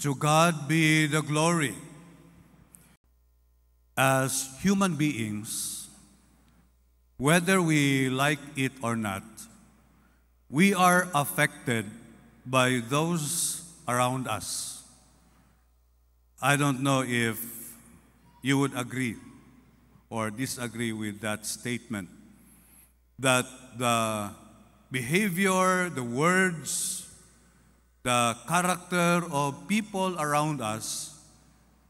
To God be the glory. As human beings, whether we like it or not, we are affected by those around us. I don't know if you would agree or disagree with that statement that the behavior, the words, the character of people around us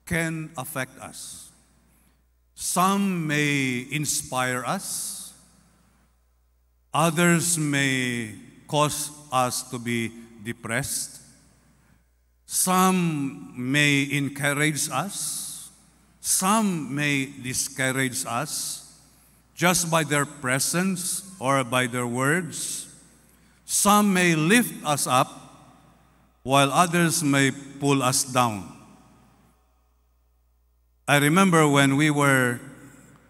can affect us. Some may inspire us, others may cause us to be depressed, some may encourage us, some may discourage us just by their presence or by their words. Some may lift us up, while others may pull us down. I remember when we were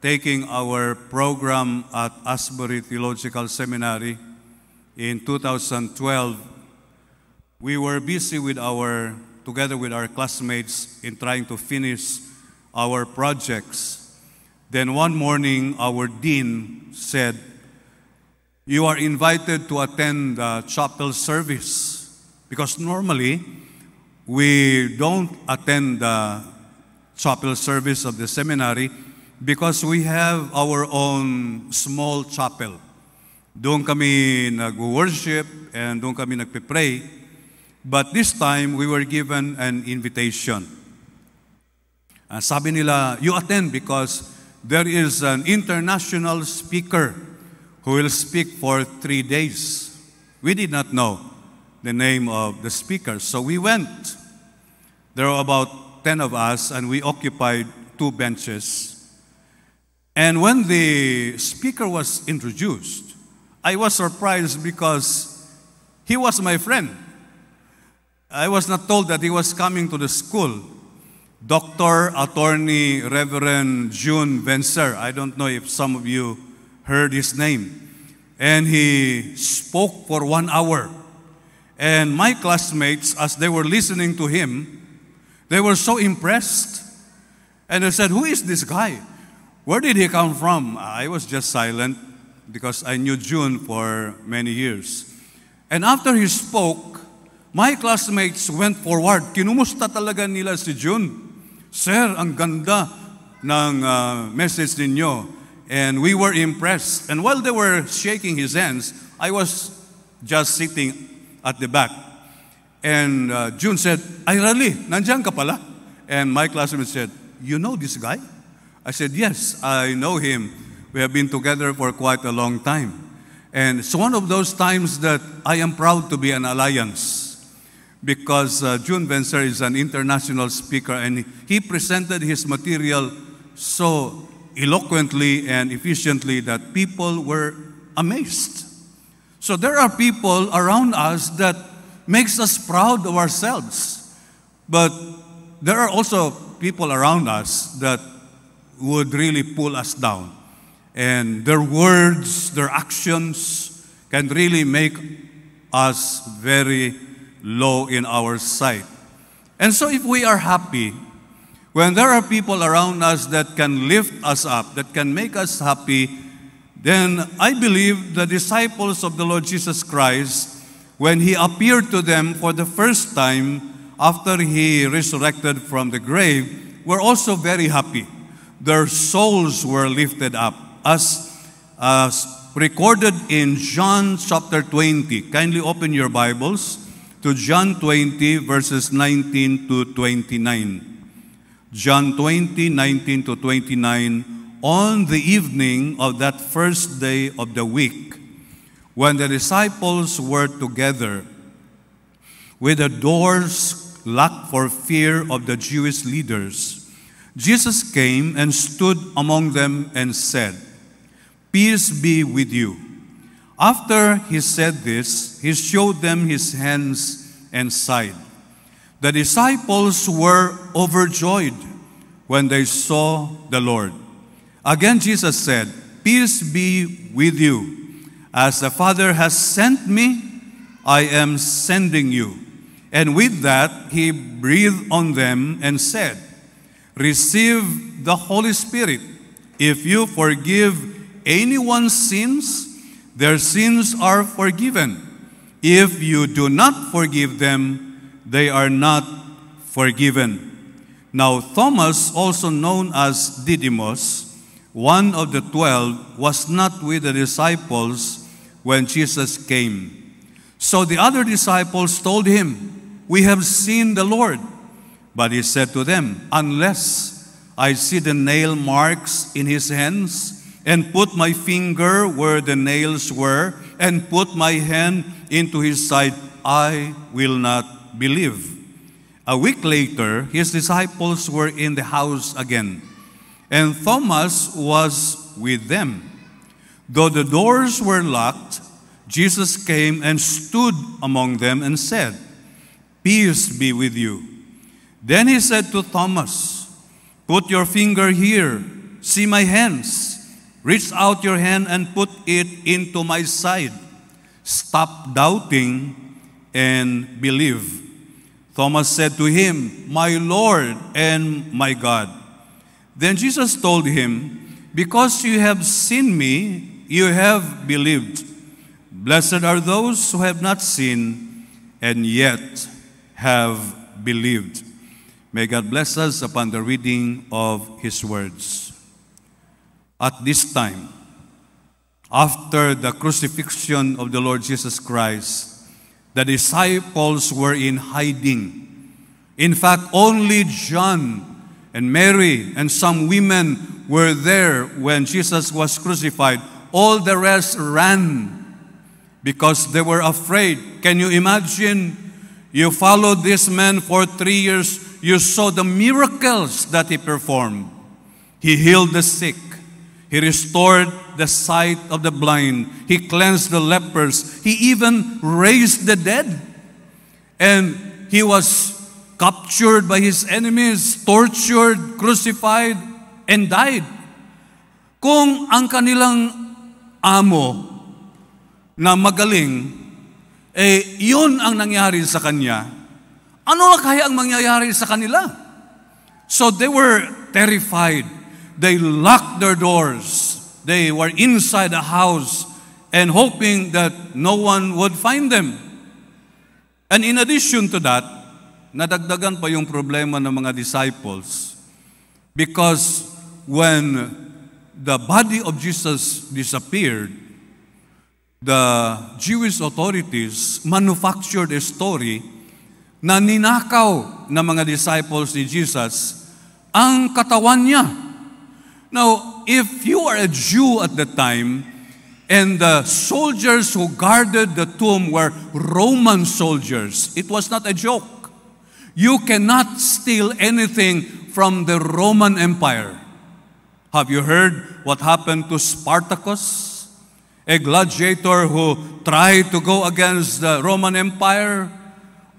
taking our program at Asbury Theological Seminary in 2012, we were busy with our, together with our classmates, in trying to finish our projects. Then one morning, our dean said, You are invited to attend the chapel service because normally we don't attend the chapel service of the seminary because we have our own small chapel. Doon kami nag-worship and doon kami nagpe-pray. But this time, we were given an invitation. Uh, sabi nila, you attend because there is an international speaker who will speak for three days. We did not know the name of the speaker, so we went. There were about 10 of us, and we occupied two benches. And when the speaker was introduced, I was surprised because he was my friend. I was not told that he was coming to the school. Dr. Attorney Reverend Jun Vencer. I don't know if some of you heard his name. And he spoke for one hour. And my classmates, as they were listening to him, they were so impressed. And they said, Who is this guy? Where did he come from? I was just silent because I knew Jun for many years. And after he spoke, my classmates went forward. Kinumusta talaga nila si Jun. Sir, ang ganda ng uh, message ninyo. And we were impressed. And while they were shaking his hands, I was just sitting at the back. And uh, Jun said, Ay, Rally, nandiyan ka pala? And my classmate said, You know this guy? I said, Yes, I know him. We have been together for quite a long time. And it's one of those times that I am proud to be an alliance because uh, Jun Vencer is an international speaker and he presented his material so eloquently and efficiently that people were amazed. So there are people around us that makes us proud of ourselves. But there are also people around us that would really pull us down. And their words, their actions can really make us very low in our sight. And so if we are happy, when there are people around us that can lift us up, that can make us happy, then I believe the disciples of the Lord Jesus Christ, when He appeared to them for the first time after He resurrected from the grave, were also very happy. Their souls were lifted up. As, as recorded in John chapter 20, kindly open your Bibles to John 20, verses 19 to 29. John 20, 19 to 29, on the evening of that first day of the week, when the disciples were together, with the doors locked for fear of the Jewish leaders, Jesus came and stood among them and said, Peace be with you. After he said this, he showed them his hands and side. The disciples were overjoyed when they saw the Lord. Again, Jesus said, Peace be with you. As the Father has sent me, I am sending you. And with that, he breathed on them and said, Receive the Holy Spirit. If you forgive anyone's sins, their sins are forgiven. If you do not forgive them, they are not forgiven. Now, Thomas, also known as Didymus, one of the twelve, was not with the disciples when Jesus came. So the other disciples told him, We have seen the Lord. But he said to them, Unless I see the nail marks in his hands, and put my finger where the nails were, and put my hand into his side, I will not believe. A week later, his disciples were in the house again, and Thomas was with them. Though the doors were locked, Jesus came and stood among them and said, Peace be with you. Then he said to Thomas, Put your finger here, see my hands. Reach out your hand and put it into my side. Stop doubting and believe. Thomas said to him, My Lord and my God. Then Jesus told him, Because you have seen me, you have believed. Blessed are those who have not seen and yet have believed. May God bless us upon the reading of His words. At this time, after the crucifixion of the Lord Jesus Christ, the disciples were in hiding. In fact, only John and Mary and some women were there when Jesus was crucified. All the rest ran because they were afraid. Can you imagine? You followed this man for three years. You saw the miracles that he performed. He healed the sick. He restored the sight of the blind. He cleansed the lepers. He even raised the dead. And he was captured by his enemies, tortured, crucified, and died. Kung ang kanilang amo na magaling, eh, yun ang nangyari sa kanya, ano na kaya ang mangyayari sa kanila? So they were terrified. They locked their doors. They were inside the house and hoping that no one would find them. And in addition to that, nadagdagan pa yung problema ng mga disciples because when the body of Jesus disappeared, the Jewish authorities manufactured a story na ninakaw ng mga disciples ni Jesus ang katawan niya. Now, if you are a Jew at the time, and the soldiers who guarded the tomb were Roman soldiers, it was not a joke. You cannot steal anything from the Roman Empire. Have you heard what happened to Spartacus? A gladiator who tried to go against the Roman Empire.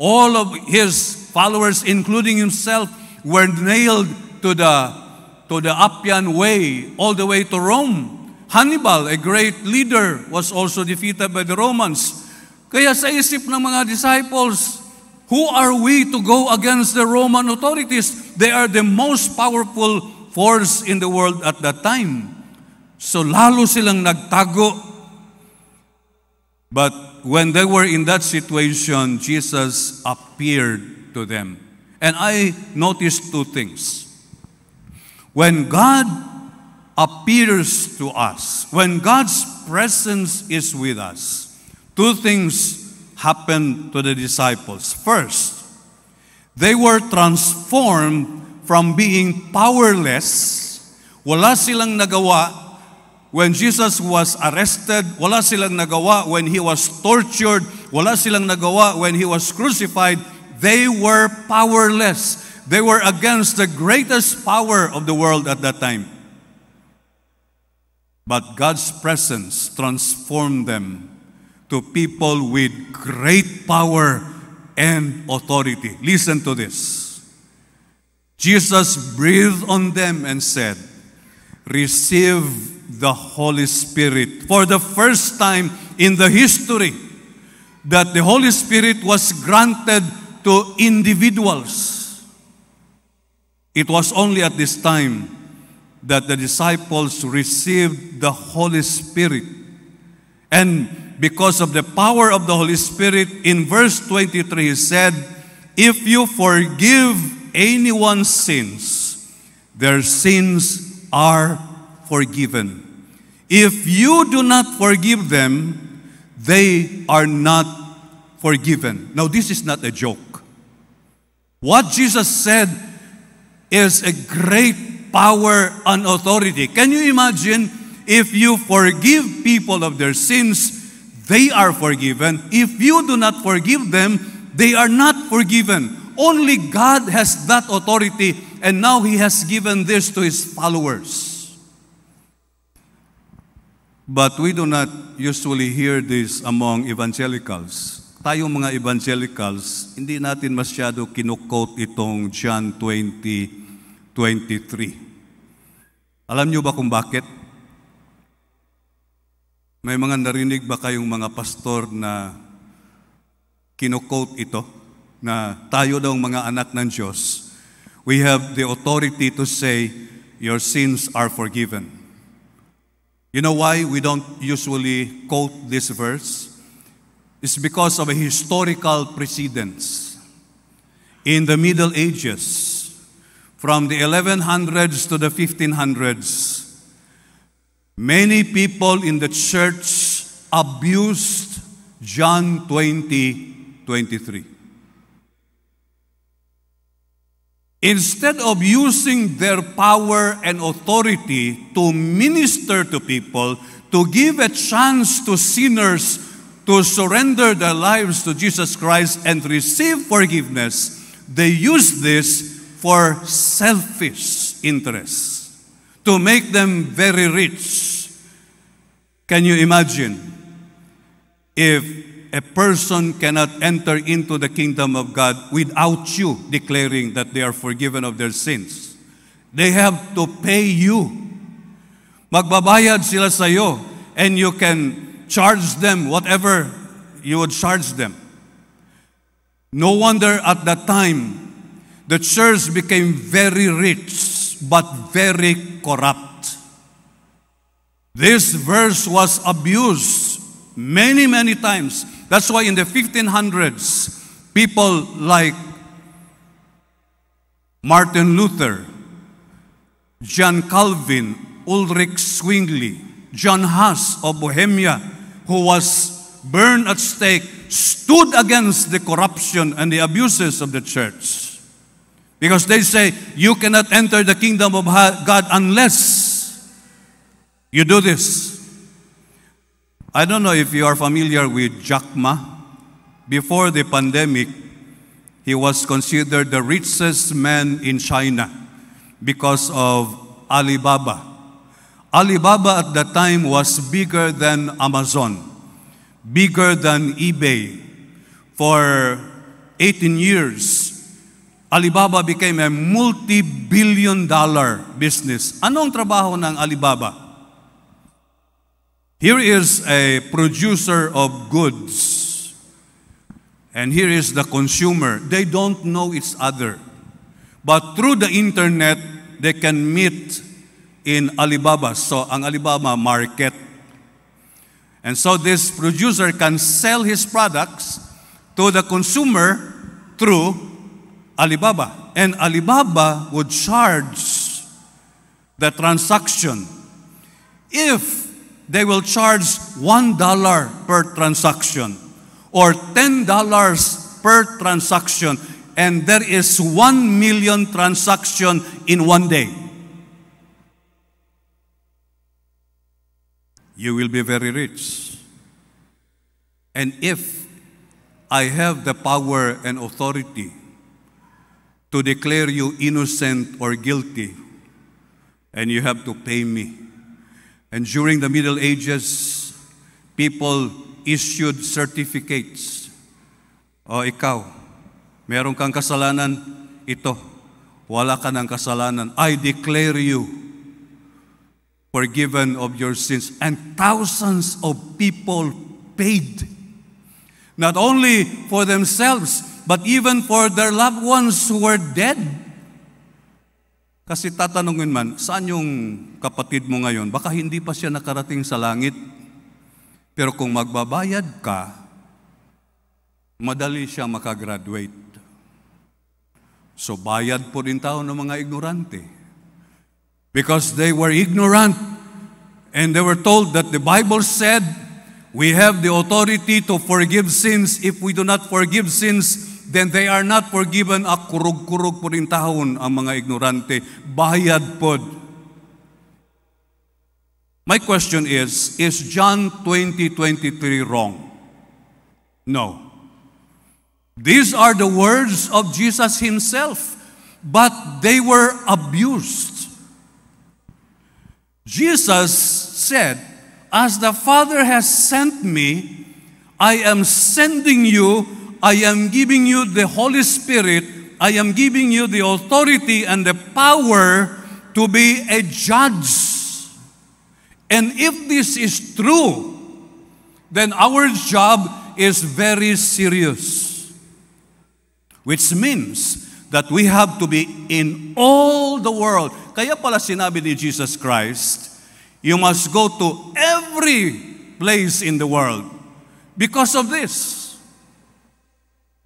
All of his followers, including himself, were nailed to the to the Appian Way, all the way to Rome. Hannibal, a great leader, was also defeated by the Romans. Kaya sa isip ng mga disciples, who are we to go against the Roman authorities? They are the most powerful force in the world at that time. So lalo silang nagtago. But when they were in that situation, Jesus appeared to them. And I noticed two things. When God appears to us, when God's presence is with us, two things happened to the disciples. First, they were transformed from being powerless. Wala silang nagawa when Jesus was arrested. Wala silang nagawa when he was tortured. Wala silang nagawa when he was crucified. They were powerless. They were against the greatest power of the world at that time. But God's presence transformed them to people with great power and authority. Listen to this. Jesus breathed on them and said, Receive the Holy Spirit. For the first time in the history that the Holy Spirit was granted to individuals. It was only at this time that the disciples received the Holy Spirit. And because of the power of the Holy Spirit, in verse 23, he said, If you forgive anyone's sins, their sins are forgiven. If you do not forgive them, they are not forgiven. Now, this is not a joke. What Jesus said is a great power and authority. Can you imagine if you forgive people of their sins, they are forgiven. If you do not forgive them, they are not forgiven. Only God has that authority, and now He has given this to His followers. But we do not usually hear this among evangelicals. Tayong mga evangelicals, hindi natin masyado kinukot itong John 20, 23. Alam niyo ba kung bakit? May mga narinig ba kayong mga pastor na kinukot ito? Na tayo daw mga anak ng Diyos. We have the authority to say, your sins are forgiven. You know why we don't usually quote this verse? It's because of a historical precedence. In the Middle Ages, from the 1100s to the 1500s, many people in the church abused John 20, 23. Instead of using their power and authority to minister to people, to give a chance to sinners to surrender their lives to Jesus Christ and receive forgiveness, they use this for selfish interests, to make them very rich. Can you imagine if a person cannot enter into the kingdom of God without you declaring that they are forgiven of their sins. They have to pay you. Magbabayad sila sa iyo and you can charge them whatever you would charge them. No wonder at that time the church became very rich but very corrupt. This verse was abused many, many times that's why in the 1500s, people like Martin Luther, John Calvin, Ulrich Zwingli, John Huss of Bohemia, who was burned at stake, stood against the corruption and the abuses of the church. Because they say, you cannot enter the kingdom of God unless you do this. I don't know if you are familiar with Jack Ma. Before the pandemic, he was considered the richest man in China because of Alibaba. Alibaba at that time was bigger than Amazon, bigger than eBay. For 18 years, Alibaba became a multi-billion dollar business. Anong trabaho ng Alibaba? Here is a producer of goods, and here is the consumer. They don't know each other. But through the internet, they can meet in Alibaba. So, ang Alibaba market. And so this producer can sell his products to the consumer through Alibaba. And Alibaba would charge the transaction. If they will charge $1 per transaction or $10 per transaction and there is 1 million transaction in one day. You will be very rich. And if I have the power and authority to declare you innocent or guilty, and you have to pay me and during the Middle Ages, people issued certificates. O ikaw, meron kang kasalanan, ito. Wala ka ng kasalanan. I declare you forgiven of your sins. And thousands of people paid. Not only for themselves, but even for their loved ones who were dead. Kasi tatanungin man, saan yung kapatid mo ngayon? Baka hindi pa siya nakarating sa langit. Pero kung magbabayad ka, madali siya makagraduate. So bayad po rin tao ng mga ignorante. Because they were ignorant and they were told that the Bible said we have the authority to forgive sins. If we do not forgive sins, then they are not forgiven. A kurug-kurug po rin tahon ang mga ignorante. Bayad pod. My question is, is John 20:23 wrong? No. These are the words of Jesus himself, but they were abused. Jesus said, As the Father has sent me, I am sending you, I am giving you the Holy Spirit, I am giving you the authority and the power to be a judge. And if this is true, then our job is very serious. Which means that we have to be in all the world. Kaya pala sinabi ni Jesus Christ, you must go to every place in the world because of this.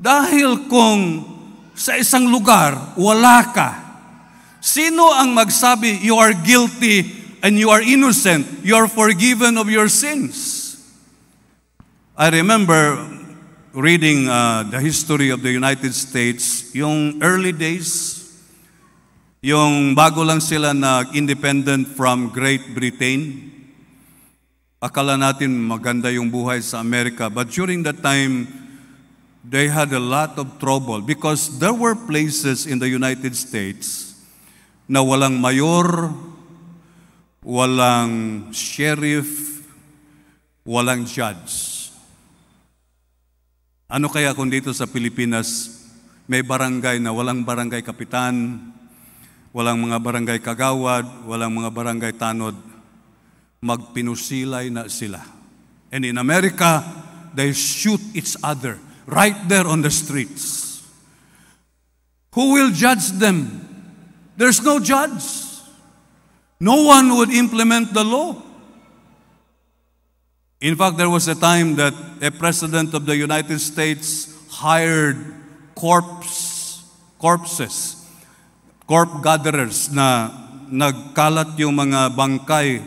Dahil kung sa isang lugar wala ka, sino ang magsabi you are guilty and you are innocent, you are forgiven of your sins. I remember reading uh, the history of the United States, yung early days, yung bago lang sila na independent from Great Britain. Akala natin maganda yung buhay sa Amerika. But during that time, they had a lot of trouble because there were places in the United States na walang mayor, walang sheriff, walang judge. Ano kaya kung dito sa Pilipinas may barangay na walang barangay kapitan, walang mga barangay kagawad, walang mga barangay tanod, magpinusilay na sila. And in America, they shoot each other right there on the streets. Who will judge them? There's no judge. No one would implement the law. In fact, there was a time that a president of the United States hired corpse, corpses, corp gatherers na nagkalat yung mga bangkay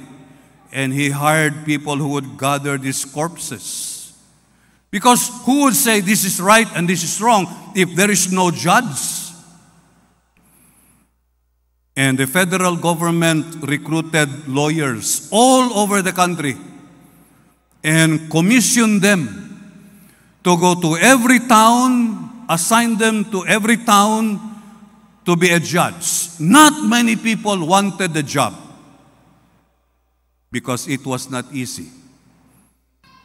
and he hired people who would gather these corpses. Because who would say this is right and this is wrong if there is no judge? And the federal government recruited lawyers all over the country and commissioned them to go to every town, assign them to every town to be a judge. Not many people wanted the job because it was not easy.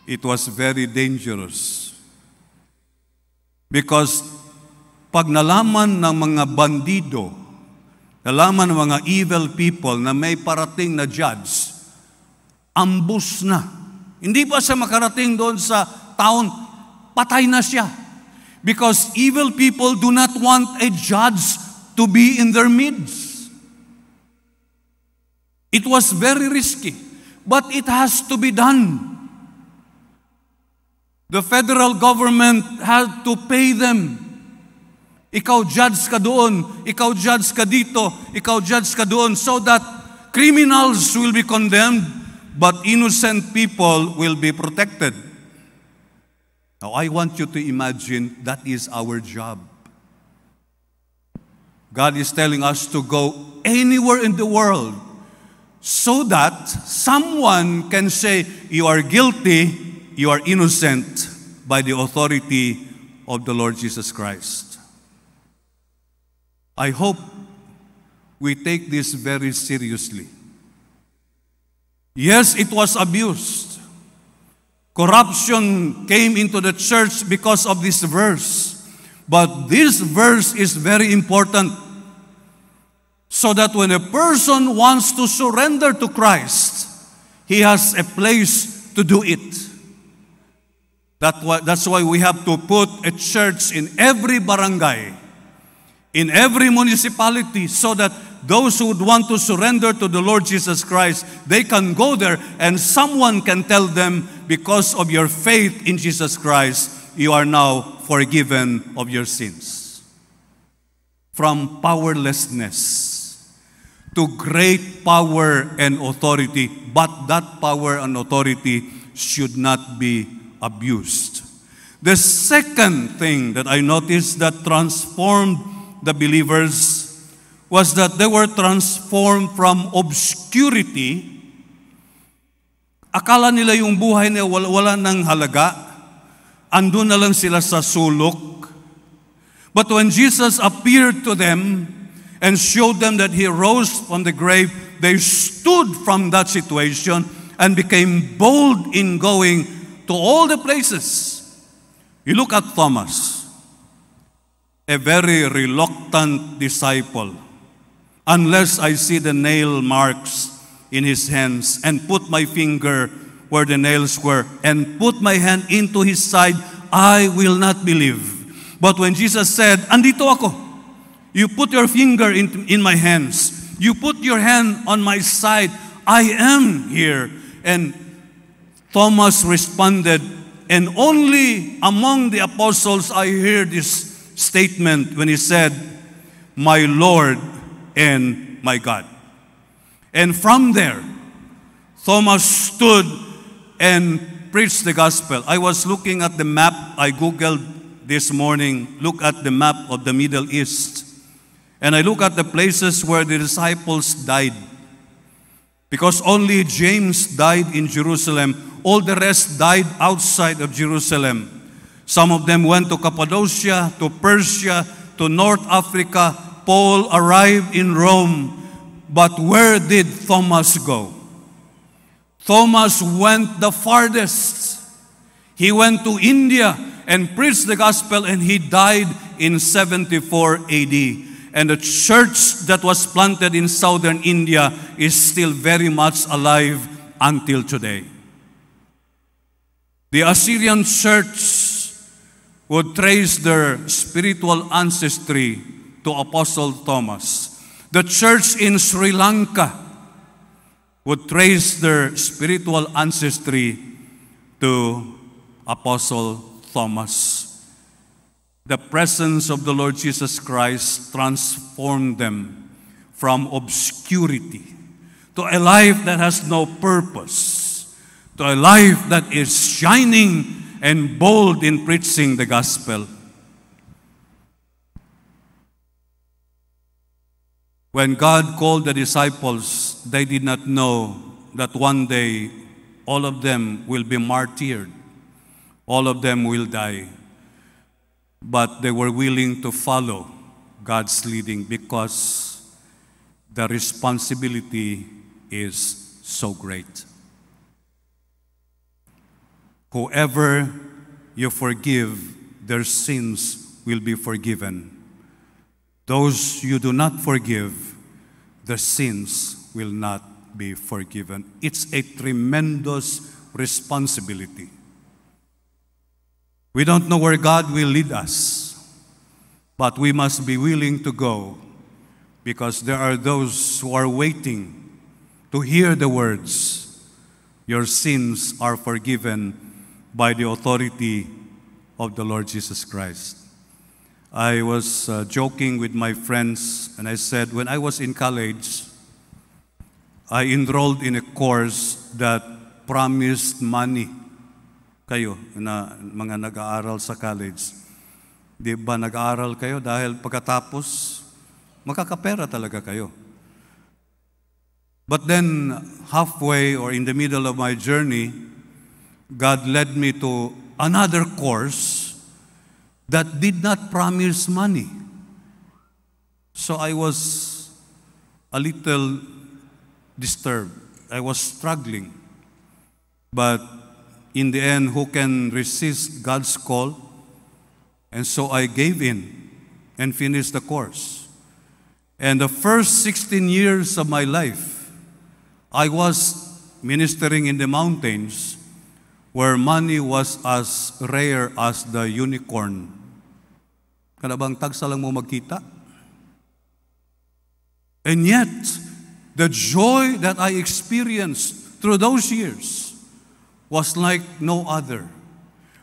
It was very dangerous. Because pag nalaman ng mga bandido Nalaman ng mga evil people na may parating na judge, ambus na. Hindi pa siya makarating doon sa town, patay na siya. Because evil people do not want a judge to be in their midst. It was very risky, but it has to be done. The federal government had to pay them ikaw judge ka doon, ikaw judge ka dito, ikaw judge ka doon, so that criminals will be condemned, but innocent people will be protected. Now, I want you to imagine that is our job. God is telling us to go anywhere in the world so that someone can say, You are guilty, you are innocent by the authority of the Lord Jesus Christ. I hope we take this very seriously. Yes, it was abused. Corruption came into the church because of this verse. But this verse is very important so that when a person wants to surrender to Christ, he has a place to do it. That that's why we have to put a church in every barangay, in every municipality, so that those who would want to surrender to the Lord Jesus Christ, they can go there and someone can tell them, because of your faith in Jesus Christ, you are now forgiven of your sins. From powerlessness to great power and authority, but that power and authority should not be abused. The second thing that I noticed that transformed the believers was that they were transformed from obscurity. Akala nila yung buhay nila wala, wala ng halaga. Andun na lang sila sa sulok. But when Jesus appeared to them and showed them that He rose from the grave, they stood from that situation and became bold in going to all the places. You look at Thomas, a very reluctant disciple. Unless I see the nail marks in his hands and put my finger where the nails were and put my hand into his side, I will not believe. But when Jesus said, Andito ako, you put your finger in, in my hands, you put your hand on my side, I am here. And Thomas responded, and only among the apostles I hear this statement when he said, My Lord and my God. And from there, Thomas stood and preached the gospel. I was looking at the map I Googled this morning, look at the map of the Middle East. And I look at the places where the disciples died. Because only James died in Jerusalem all the rest died outside of Jerusalem. Some of them went to Cappadocia, to Persia, to North Africa. Paul arrived in Rome. But where did Thomas go? Thomas went the farthest. He went to India and preached the gospel, and he died in 74 AD. And the church that was planted in southern India is still very much alive until today. The Assyrian church would trace their spiritual ancestry to Apostle Thomas. The church in Sri Lanka would trace their spiritual ancestry to Apostle Thomas. The presence of the Lord Jesus Christ transformed them from obscurity to a life that has no purpose to a life that is shining and bold in preaching the gospel. When God called the disciples, they did not know that one day all of them will be martyred, all of them will die. But they were willing to follow God's leading because the responsibility is so great. Whoever you forgive, their sins will be forgiven. Those you do not forgive, their sins will not be forgiven. It's a tremendous responsibility. We don't know where God will lead us, but we must be willing to go because there are those who are waiting to hear the words, Your sins are forgiven by the authority of the Lord Jesus Christ. I was uh, joking with my friends and I said, when I was in college, I enrolled in a course that promised money. Kayo na mga nag-aaral sa college. Di ba nag-aaral kayo dahil pagkatapos, makakapera talaga kayo. But then, halfway or in the middle of my journey, God led me to another course that did not promise money. So I was a little disturbed. I was struggling. But in the end, who can resist God's call? And so I gave in and finished the course. And the first 16 years of my life, I was ministering in the mountains where money was as rare as the unicorn. Kanabang tagsa lang mo magkita? And yet, the joy that I experienced through those years was like no other.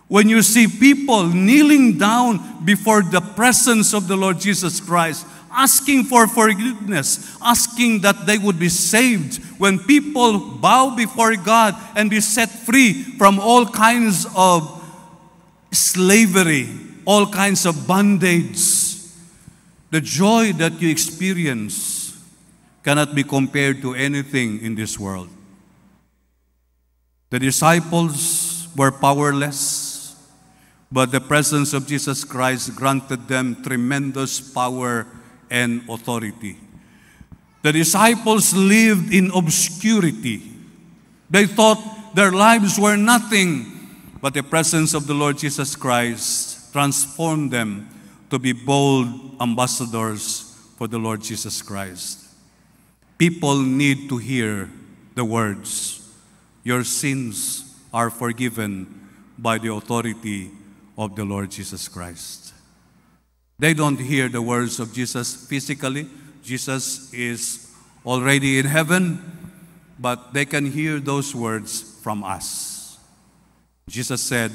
When you see people kneeling down before the presence of the Lord Jesus Christ, asking for forgiveness, asking that they would be saved. When people bow before God and be set free from all kinds of slavery, all kinds of bondage, the joy that you experience cannot be compared to anything in this world. The disciples were powerless, but the presence of Jesus Christ granted them tremendous power and authority. The disciples lived in obscurity. They thought their lives were nothing, but the presence of the Lord Jesus Christ transformed them to be bold ambassadors for the Lord Jesus Christ. People need to hear the words, Your sins are forgiven by the authority of the Lord Jesus Christ. They don't hear the words of Jesus physically. Jesus is already in heaven, but they can hear those words from us. Jesus said,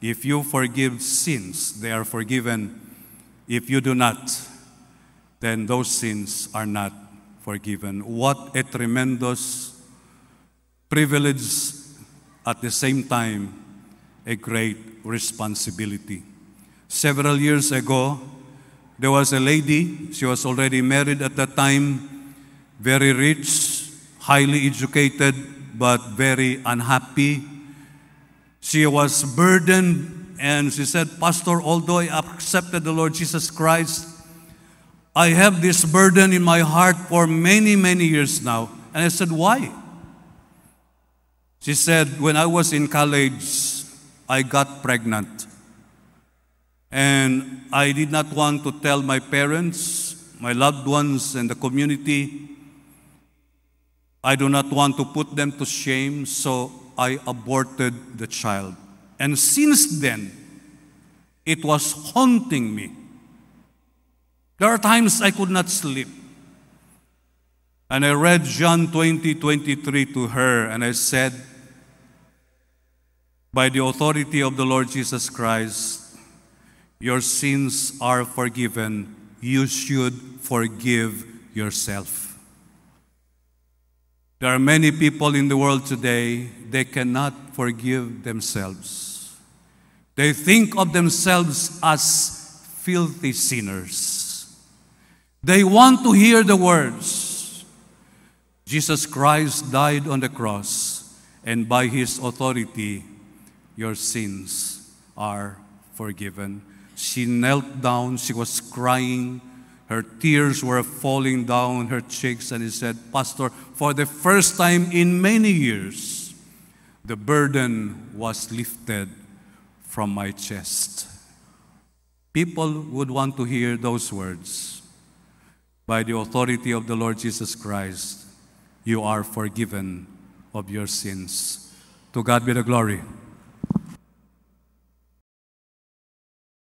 If you forgive sins, they are forgiven. If you do not, then those sins are not forgiven. What a tremendous privilege, at the same time, a great responsibility. Several years ago, there was a lady, she was already married at that time, very rich, highly educated, but very unhappy. She was burdened, and she said, Pastor, although I accepted the Lord Jesus Christ, I have this burden in my heart for many, many years now. And I said, Why? She said, When I was in college, I got pregnant. And I did not want to tell my parents, my loved ones, and the community. I do not want to put them to shame, so I aborted the child. And since then, it was haunting me. There are times I could not sleep. And I read John 20, 23 to her, and I said, By the authority of the Lord Jesus Christ, your sins are forgiven. You should forgive yourself. There are many people in the world today, they cannot forgive themselves. They think of themselves as filthy sinners. They want to hear the words Jesus Christ died on the cross, and by his authority, your sins are forgiven. She knelt down, she was crying. Her tears were falling down her cheeks, and he said, Pastor, for the first time in many years, the burden was lifted from my chest. People would want to hear those words. By the authority of the Lord Jesus Christ, you are forgiven of your sins. To God be the glory.